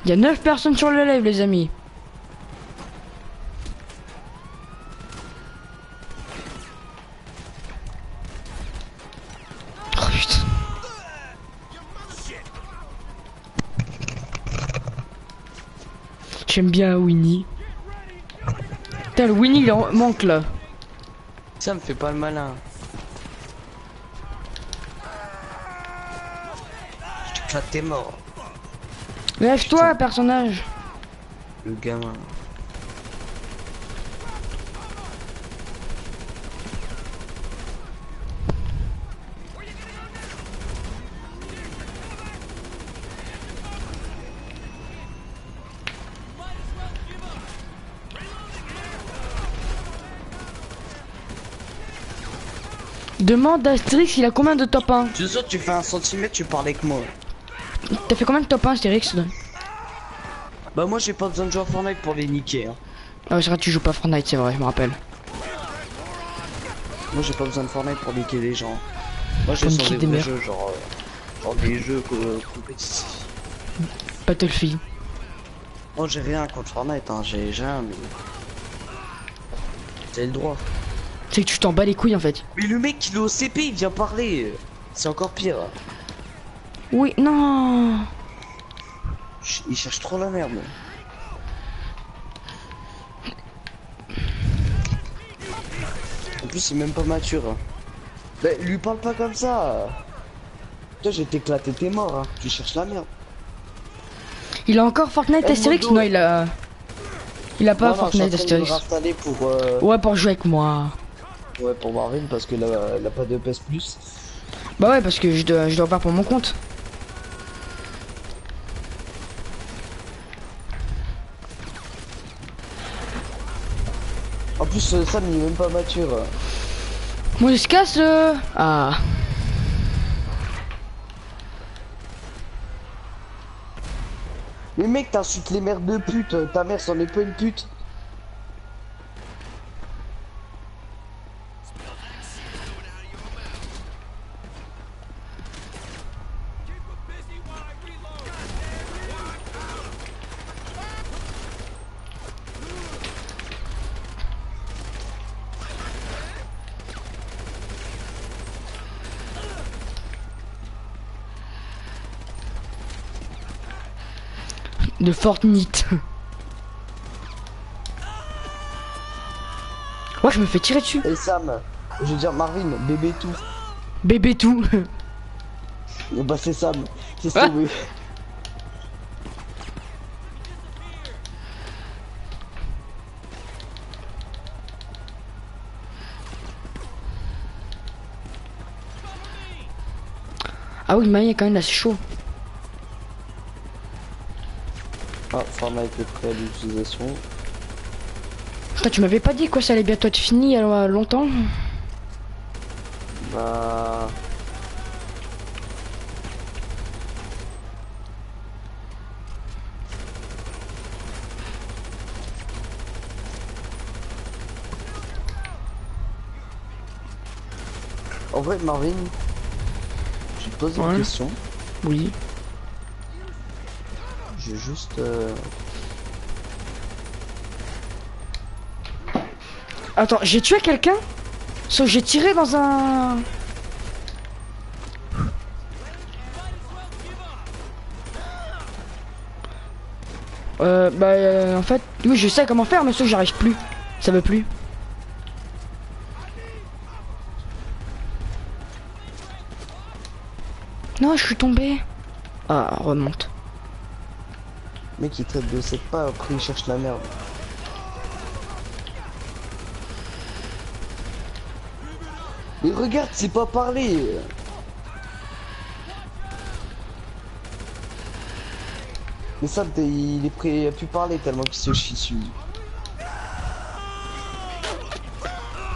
Il y a 9 personnes sur le live les amis. Oh putain. J'aime bien Winnie. Putain le Winnie il en manque là. Ça me fait pas le malin. Je t'éclate, t'es mort. Lève-toi, personnage. Le gamin. Demande à Strix, il a combien de top 1 Tu sais, tu fais un centimètre, tu parles avec moi. T'as fait combien de top 1 Astérix Bah moi j'ai pas besoin de jouer à Fortnite pour les niquer. Hein. Ah ouais, c'est vrai, tu joues pas Fortnite, c'est vrai, je me rappelle. Moi j'ai pas besoin de Fortnite pour niquer les gens. Moi j'ai Pour sur des des vrais mères. jeux, genre, euh, genre des jeux co- compétitifs. Battlefield. Moi j'ai rien contre Fortnite, hein. j'ai j'ai rien, mais... T'as le droit. C'est que tu t'en bats les couilles en fait. Mais le mec il est au CP, il vient parler. C'est encore pire. Oui, non. Ch- Il cherche trop la merde. En plus, il est même pas mature. hein. Bah, lui parle pas comme ça. Toi, j'ai t'éclaté, t'es mort. Hein. Tu cherches la merde. Il a encore Fortnite Eh, Astérix? Mondo. Non, il a. Il a pas Non, je Fortnite réinstaller pour, euh, Ouais, pour jouer avec moi. ouais, pour Marvin parce que là, elle a pas de PS Plus. Bah ouais, parce que je dois, je dois faire pour mon compte. Plus, euh, Sam, il est même pas mature. Moi, je se casse. euh. Ah. Mais mec, t'insultes les mères de pute. Ta mère, c'en est pas une pute. De Fortnite. Ouais, je me fais tirer dessus. Et Sam, je veux dire Marvin, bébé tout. Bébé tout. Et bah c'est Sam. C'est Ah. ça, oui. Ah oui, mais il est quand même assez chaud. Ah, Fortnite est prêt à l'utilisation. Putain, tu m'avais pas dit quoi, ça allait bientôt être fini il y a longtemps. Bah... En vrai, Marvin, je te pose une Ouais. question. Oui. Juste... euh, Attends, j'ai tué quelqu'un? Sauf j'ai tiré dans un... Euh, bah, euh, en fait, oui, je sais comment faire, mais sauf j'arrive plus. Ça veut plus. Non, je suis tombé. Ah, remonte. Mec, il traite de cette pas, après il cherche la merde. Mais regarde, c'est pas parler. Mais ça, il est prêt à plus parler tellement qu'il se chie dessus.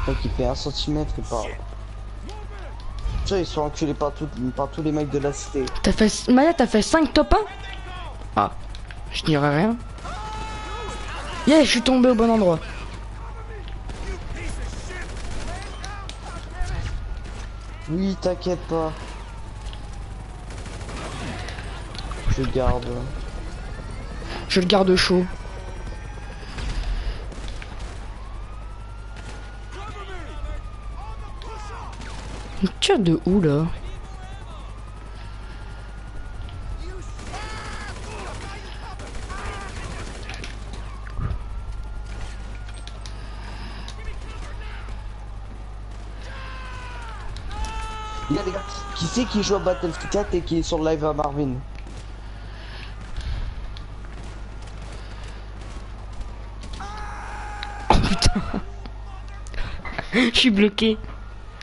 Mec, il fait un centimètre, parle. Tu vois, ils sont enculés par, tout- par tous les mecs de la cité. T'as fait... Maya, t'as fait 5 top 1 Ah, je dirais rien. Yeah, je suis tombé au bon endroit. Oui, t'inquiète pas. Je garde. Je le garde chaud. Tire de où là? Qui joue à Battlefield 4 et qui est sur le live à Marvin Je suis bloqué.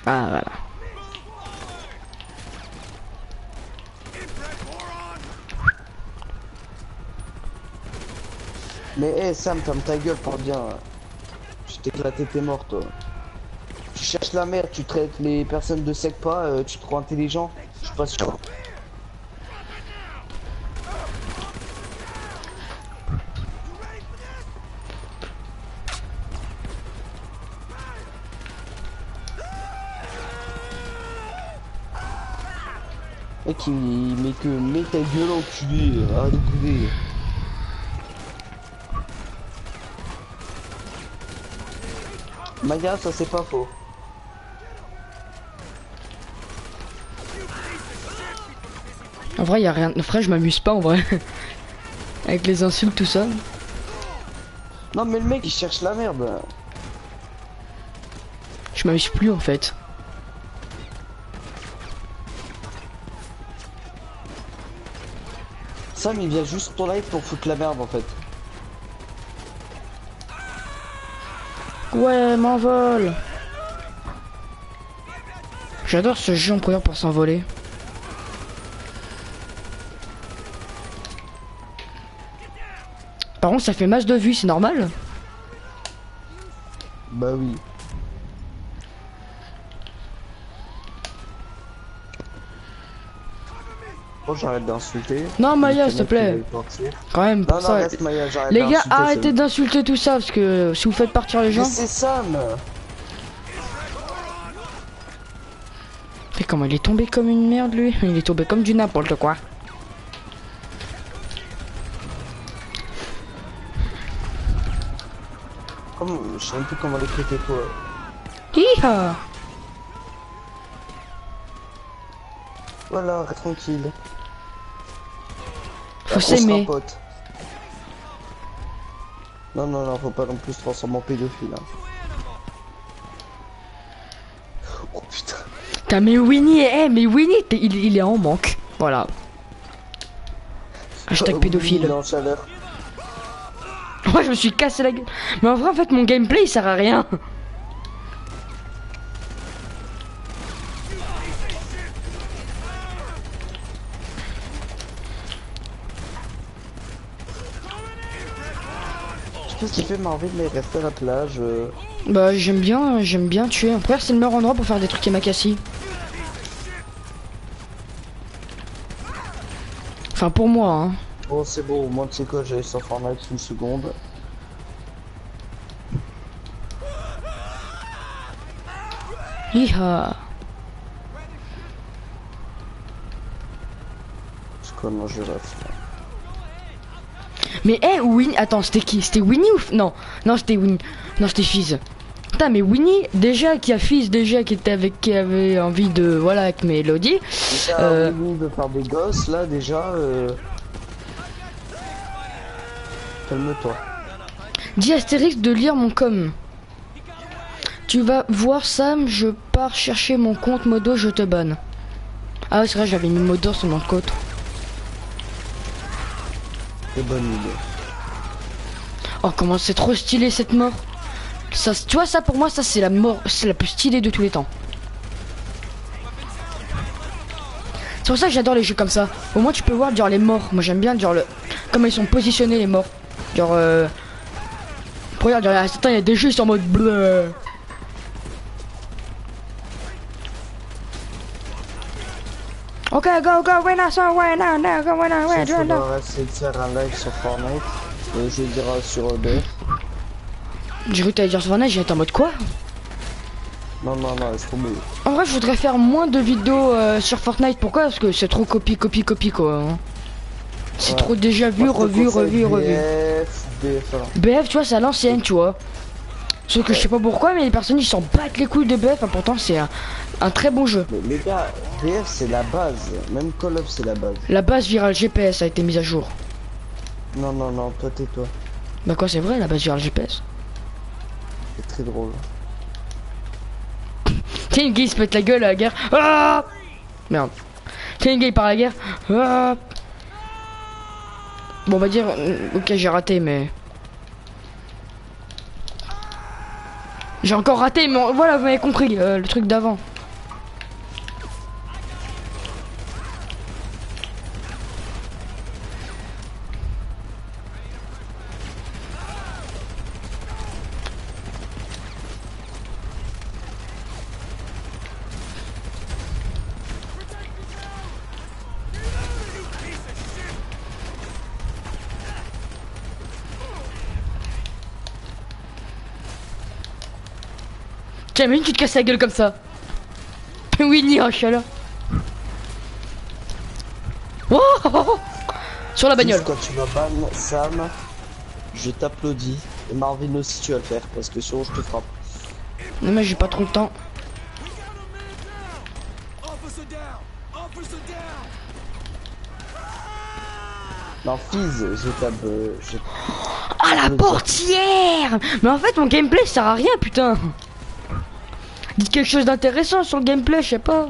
Ah voilà. Mais hé Sam, ferme ta gueule pour bien. Je t'ai éclaté, t'es mort toi. Tu cherches la merde, tu traites les personnes de sec pas, euh, tu te crois intelligent. Je suis pas sûr. Mec, il met que mets ta gueule enculé, arrête de bouder. Maya, ça c'est pas faux. En vrai, y a rien. Frère, je m'amuse pas en vrai. Avec les insultes, tout ça. Non mais le mec il cherche la merde. Je m'amuse plus en fait. Sam il vient juste pour live pour foutre la merde en fait. Ouais, m'envole. J'adore ce jeu en courant pour s'envoler. Contre, ça fait masse de vues, c'est normal Bah oui. Bon j'arrête d'insulter. Non, Maya, s'il te plaît. Quand même, pour Non non ça. reste Maya, j'arrête Les gars, arrêtez d'insulter tout ça parce que si vous faites partir les gens. C'est Sam Et comment il est tombé comme une merde lui? Il est tombé comme du n'importe quoi. Sais même plus comment l'écrire toi. Hiha Voilà, tranquille. Faut s'aimer. Non, non, non, faut pas non plus se transformer en pédophile. Hein. Oh putain. Putain, mais Winnie, eh, mais Winnie, il, il est en manque. Voilà. Hashtag pédophile. Moi, je me suis cassé la gueule. Mais en vrai, en fait, mon gameplay, il sert à rien. Je sais pas ce qui fait Marvin, mais rester à la plage. euh, Bah, j'aime bien, j'aime bien tuer. En vrai, c'est le meilleur endroit pour faire des trucs Emakassi. Enfin, pour moi, hein. Bon, c'est bon, au moins tu sais quoi, j'allais sur Fortnite une seconde. Hiha. C'est je. Mais eh, Winnie, attends, c'était qui? C'était Winnie ou... f- Non, non, c'était Winnie. Non, c'était Fizz. Putain, mais Winnie, déjà, qui a Fizz, déjà, qui était avec... qui avait envie de... Voilà, avec Mélodie. Euh. Winnie de faire des gosses, là, déjà. Euh... Calme-toi. Dis Astérix de lire mon com. Tu vas voir Sam, je pars chercher mon compte modo, je te banne. Ah ouais, c'est vrai, j'avais mis modo sur mon compte. C'est bonne idée. Oh, comment c'est trop stylé cette mort. Ça, tu vois, ça pour moi, ça c'est la mort, c'est la plus stylée de tous les temps. C'est pour ça que j'adore les jeux comme ça. Au moins, tu peux voir genre les morts. Moi, j'aime bien genre le comment ils sont positionnés les morts. Genre, euh... regarde, il y a des sont en mode bleu. Ok, go, go, win us, win us, no, go, win us, win us, no. faudra essayer de faire un live sur Fortnite. Euh, je dirai sur EB. J'ai cru que t'allais dire sur Fortnite, j'étais en mode quoi? Non, non, non, laisse tomber. En vrai, je voudrais faire moins de vidéos euh, sur Fortnite. Pourquoi? Parce que c'est trop copie, copie, copie, quoi. hein. C'est Ouais. trop déjà vu, revu, revu, revu. BF, BF, voilà. BF, tu vois, c'est à l'ancienne, tu vois. Sauf que je sais pas pourquoi, mais les personnes ils s'en battent les couilles de BF. hein, pourtant, c'est un, un très bon jeu. Mais les gars, BF c'est la base. Même Call of c'est la base. La base virale GPS a été mise à jour. Non, non, non, toi tais-toi. Bah, quoi, c'est vrai, la base virale GPS. C'est très drôle. Tiens, une il se pète la gueule à la guerre. Ah Merde. Tiens, une gars il part à la guerre. Ah bon, on va dire. euh, Ok, j'ai raté, mais. J'ai encore raté, mais voilà, vous m'avez compris euh, le truc d'avant. Jamais tu te casses la gueule comme ça. Winnie, oh, je suis là. Oh, oh, oh. Sur la bagnole. Quand tu vas ban Sam, je t'applaudis. Et Marvin aussi, tu vas le faire parce que sinon je te frappe. Non mais j'ai pas trop le temps. Non, Fizz, je tape. euh, je- Ah la portière Mais en fait mon gameplay sert à rien putain quelque chose d'intéressant sur le gameplay, je sais pas.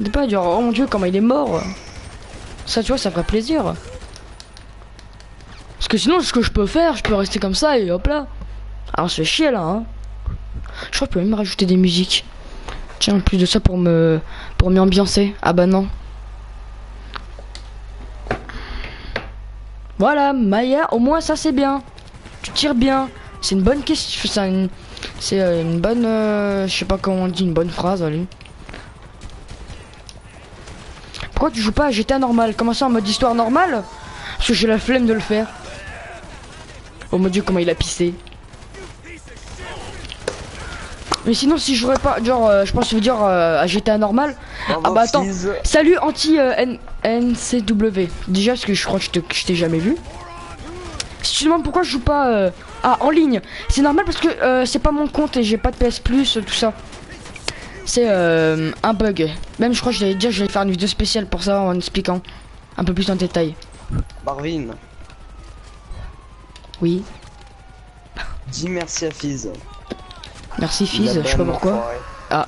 Dites pas dire oh mon dieu comment il est mort. Ça tu vois ça ferait plaisir. Parce que sinon ce que je peux faire, je peux rester comme ça et hop là. Alors c'est chier là hein. Je crois que je peux même rajouter des musiques. Tiens en plus de ça pour me pour m'ambiancer. Ah bah non. Voilà, Maya, au moins ça c'est bien. Tu tires bien. C'est une bonne question. C'est une, c'est euh, une bonne, euh, je sais pas comment on dit, une bonne phrase, allez. Pourquoi tu joues pas à GTA normal? Comment ça en mode histoire normale? Parce que j'ai la flemme de le faire. Oh mon dieu, comment il a pissé. Mais sinon, si je jouerais pas, genre, euh, je pense que tu veux dire euh, à GTA normal. Bravo, Ah bah attends. Salut anti euh, N- NCW. Déjà parce que je crois que je te- je t'ai jamais vu. Si tu demandes pourquoi je joue pas euh, ah, en ligne, c'est normal parce que euh, c'est pas mon compte et j'ai pas de PS Plus, tout ça. C'est euh, un bug. Même je crois que je l'avais dit, je vais faire une vidéo spéciale pour ça en expliquant un peu plus en détail. Marvin, Oui, dis merci à Fizz. merci Fizz, je sais pas pourquoi. Ah.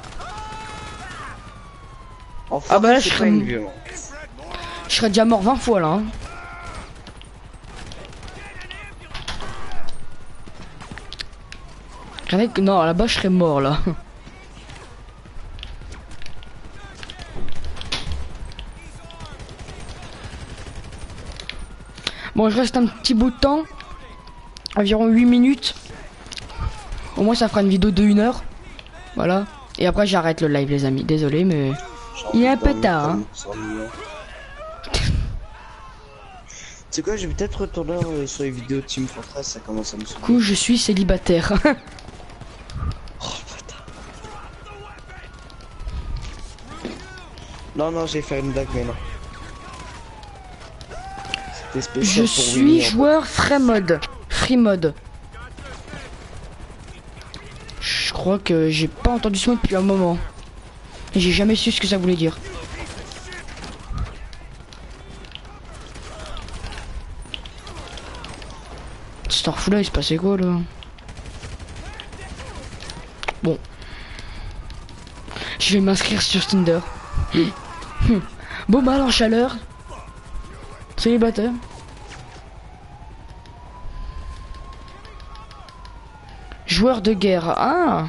Enfin, Ah bah là, je serais- une violence. Je serais déjà mort 20 fois là. hein. Non, là-bas je serais mort là. Bon, je reste un petit bout de temps. Environ 8 minutes. Au moins ça fera une vidéo de 1 heure. Voilà. Et après j'arrête le live les amis. Désolé mais... Il est un peu tard, hein. C'est quoi, je vais peut-être retourner euh, sur les vidéos Team Fortress, ça commence à me Du coup je suis célibataire. Oh putain. Non, non, j'ai fait une blague, mais non. C'était Je pour suis Winnie, en fait. joueur free mode. Free mode. Je crois que j'ai pas entendu ce mot depuis un moment. Et j'ai jamais su ce que ça voulait dire. Starfou là, il se passait quoi là? Bon. Je vais m'inscrire sur Tinder. Beau mal en chaleur. Célibataire. Joueur de guerre. Ah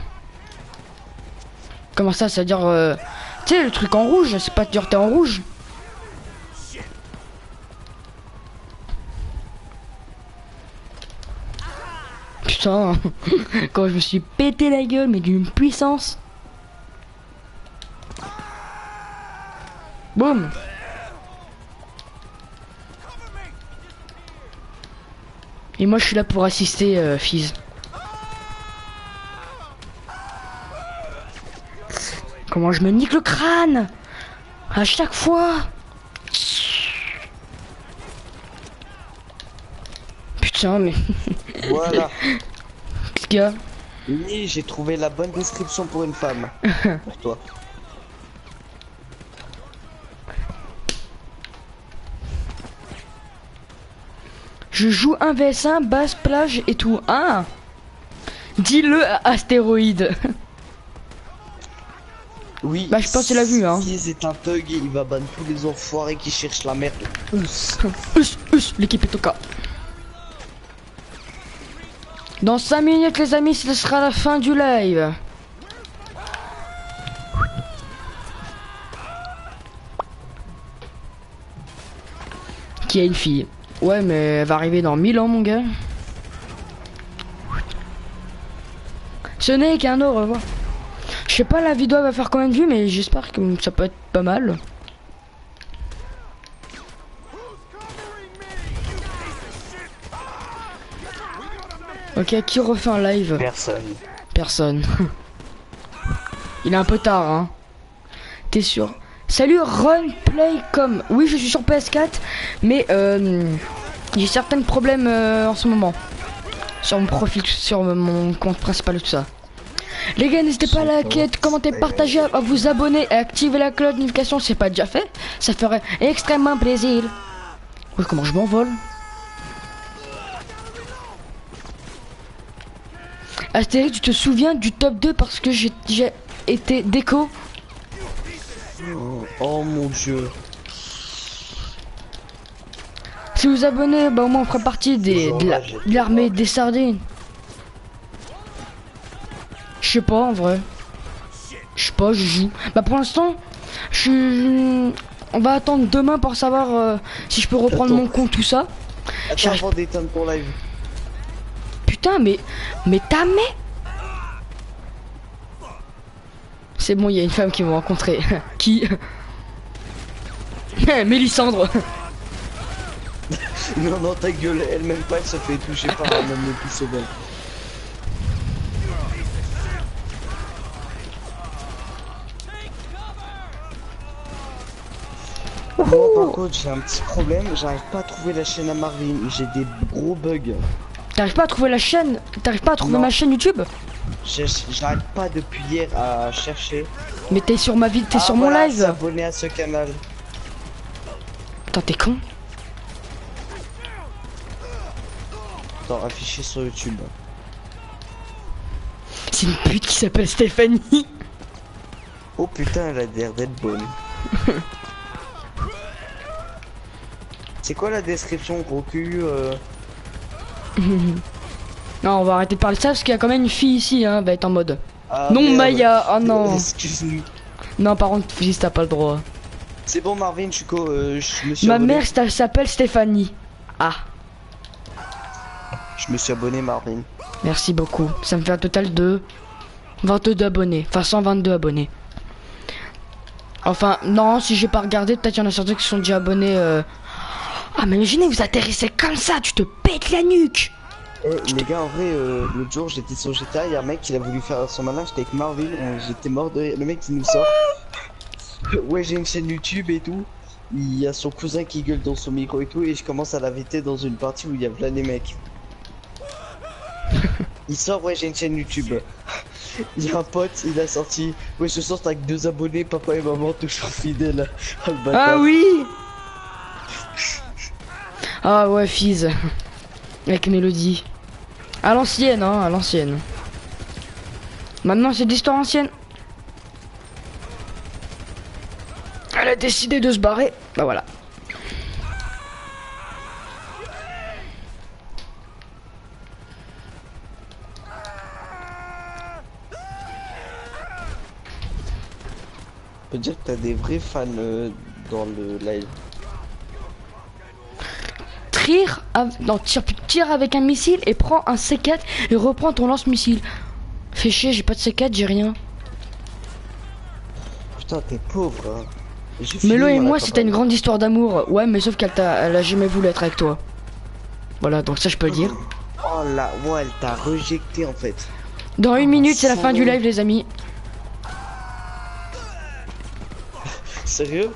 Comment ça, ça veut dire... euh, Tu sais, le truc en rouge, c'est pas dire t'es en rouge. Putain, quand je me suis pété la gueule, mais d'une puissance. Boum Et moi je suis là pour assister euh, Fizz. Comment je me nique le crâne? À chaque fois Putain mais Voilà. ce gars. Oui, j'ai trouvé la bonne description pour une femme. pour toi. Je joue un vs1, basse, plage et tout. Ah Dis-le à Astéroïde. Oui. Bah, je pense qu'il a vu, hein. Si c'est un thug, il va ban tous les enfoirés qui cherchent la merde. Tous. Us, us, l'équipe est au cas. Dans 5 minutes les amis, ce sera la fin du live. Qui a une fille Ouais mais elle va arriver dans 1000 ans mon gars. Ce n'est qu'un au revoir. Je sais pas la vidéo va faire combien de vues mais j'espère que ça peut être pas mal. Ok, qui refait un live Personne. Personne. Il est un peu tard, hein. T'es sûr? Salut Runplaycom. Oui, je suis sur PS4, mais euh, j'ai certains problèmes euh, en ce moment. Sur mon profil, sur mon compte principal et tout ça. Les gars, n'hésitez pas à liker, commenter, partager, à vous abonner et activer la cloche de notification si c'est pas déjà fait. Ça ferait extrêmement plaisir. Oui, comment je m'envole? Astérix, tu te souviens du top 2 parce que j'ai été déco? Oh, oh mon dieu. Si vous abonnez, bah au moins on fera partie des, de la- de l'armée des sardines. Je sais pas en vrai. Je sais pas, je joue. Bah pour l'instant, je. On va attendre demain pour savoir euh, si je peux reprendre Attends. mon compte, tout ça. Attends avant d'éteindre ton live. Putain, mais... Mais ta mère C'est bon, il y a une femme qui m'a rencontré. qui Mélissandre. Non, non, ta gueule, elle même pas, elle se fait toucher par un homme le plus sauvage. Moi, par contre, j'ai un petit problème, j'arrive pas à trouver la chaîne à Marvin, j'ai des gros bugs. T'arrives pas à trouver la chaîne? T'arrives pas à trouver Non. ma chaîne YouTube? J'arrive pas depuis hier à chercher. Mais t'es sur ma vie, t'es Ah, sur mon live S'abonner à ce canal. Putain, t'es con Attends, affiché sur YouTube. C'est une pute qui s'appelle Stéphanie Oh putain, elle a l'air d'être bonne. C'est quoi la description gros cul euh... Non, on va arrêter de parler de ça parce qu'il y a quand même une fille ici, hein, va être en mode. ah, non, merde. Maya, oh non Excuse-nous. Non, par contre, fils, t'as pas le droit. C'est bon Marvin, je suis co- euh, je me suis Ma abonné. mère s'appelle Stéphanie. Ah, Je me suis abonné Marvin. merci beaucoup. Ça me fait un total de 22 abonnés. Enfin, 122 abonnés. Enfin, non, si j'ai pas regardé, peut-être il y en a certains qui sont déjà abonnés. euh. Ah, mais imaginez, vous atterrissez comme ça, tu te pètes la nuque Eh, les gars, en vrai, euh, l'autre jour j'étais sur GTA, il y a un mec qui a voulu faire son malin, j'étais avec Marvin, on- j'étais mort de. Le mec qui nous sort. ouais, j'ai une chaîne YouTube et tout. Il y a son cousin qui gueule dans son micro et tout, et je commence à l'inviter dans une partie où il y a plein des mecs. il sort, ouais, j'ai une chaîne YouTube. Il y a un pote, il a sorti. Ouais, je sors avec deux abonnés, papa et maman toujours fidèles. Oh. Ah oui Ah ouais, Fizz. Avec Mélodie. À l'ancienne, hein, à l'ancienne. Maintenant, c'est d'histoire ancienne. Elle a décidé de se barrer. Bah voilà. Peut dire que t'as des vrais fans euh, dans le live. Tire, av- non, tire, tire avec un missile et prends un C4 et reprends ton lance-missile. Fais chier, j'ai pas de C4, j'ai rien. Putain, t'es pauvre. Hein. Fini, et moi, c'était une grande histoire d'amour. Ouais, mais sauf qu'elle t'a, elle a jamais voulu être avec toi. Voilà, donc ça, je peux le dire. Oh là, ouais, elle t'a rejeté en fait. Dans une minute, c'est la fin du live, les amis. Sérieux?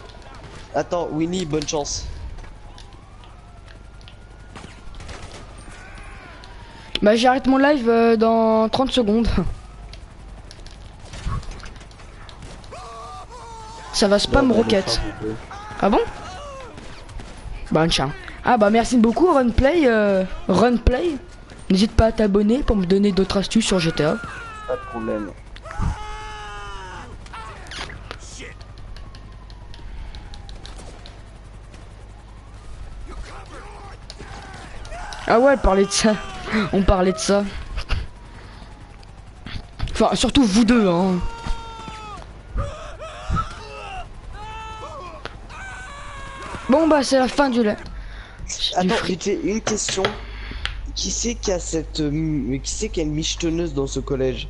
Attends, Winnie, bonne chance. Bah, j'arrête mon live euh, dans 30 secondes. Ça va spam Bah, rocket. Ah bon Bah, tiens. Ah bah, merci beaucoup, Runplay. Euh, Runplay. N'hésite pas à t'abonner pour me donner d'autres astuces sur GTA. Pas de problème. Ah ouais, parler de ça. On parlait de ça. Enfin, surtout vous deux, hein. Bon bah c'est la fin du. Du Attends, j'ai une question. Qui c'est qui a cette, euh, qui c'est qui a une michetonneuse dans ce collège?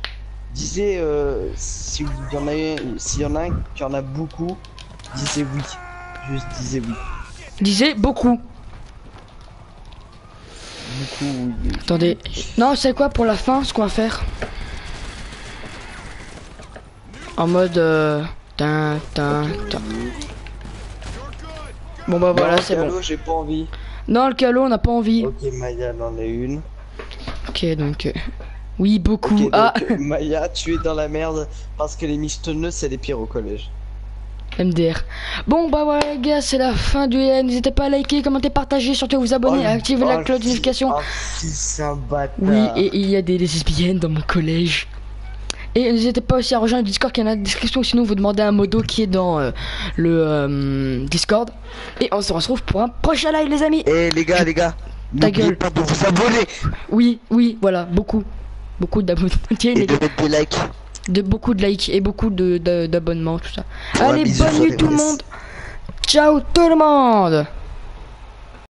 Disait euh, si y en a, s'il y en a un qui en a beaucoup, disait oui. Juste disait oui. Disait beaucoup. Attendez. Non, c'est quoi pour la fin ce qu'on va faire En mode... Euh, tin, tin, tin. Bon bah voilà, c'est bon. J'ai pas envie. Non, le calot, on n'a pas envie. Ok, Maya, en a une. Ok, donc... euh, Oui, beaucoup. Ok, donc, ah, Maya, tu es dans la merde parce que les michetonneux, c'est les pires au collège. MDR. Bon bah voilà les gars, c'est la fin du N'hésitez pas à liker, commenter, partager, surtout vous abonner, Oh, activer oh, la le cloche de notification. Oh. Oui, et il y a des lesbiennes dans mon collège. Et n'hésitez pas aussi à rejoindre le Discord qui est dans la description, sinon vous demandez un modo qui est dans euh, le euh, Discord. Et on se retrouve pour un prochain live les amis. Eh les gars, les gars, Ta gueule. pas de vous abonner Oui, oui, voilà, beaucoup. Beaucoup. Tiens, et les de gars, mettre des likes. De beaucoup de likes et beaucoup de de- d'abonnements, tout ça. Allez, bonne nuit tout le monde. Ciao tout le monde